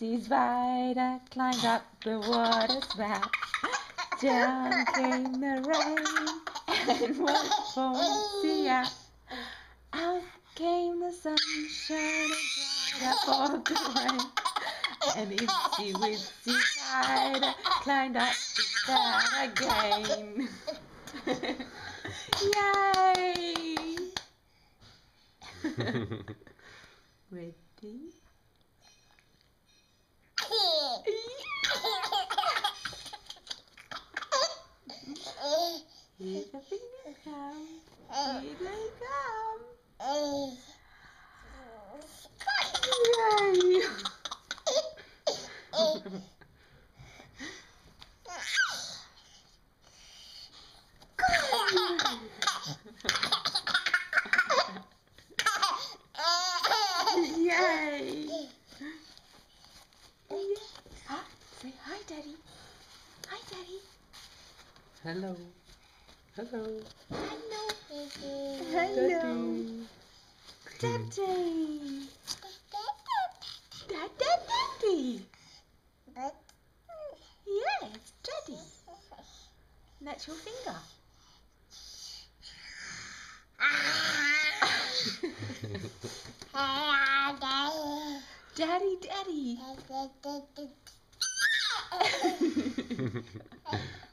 Itsy spider climbed up the water spout. Down came the rain and went Foxy out. Out came the sunshine and dried up all the rain. And Itsy Witsy Spider climbed up the spout again. Yay! Ready? Here the fingers come. Here uh. they come. Yay! Yay! Huh? Say hi, Daddy. Hi, Daddy. Hello. Hello. Hello. Daddy. Daddy. Dad, dad, daddy. Yes, daddy. That's your finger. Daddy, daddy.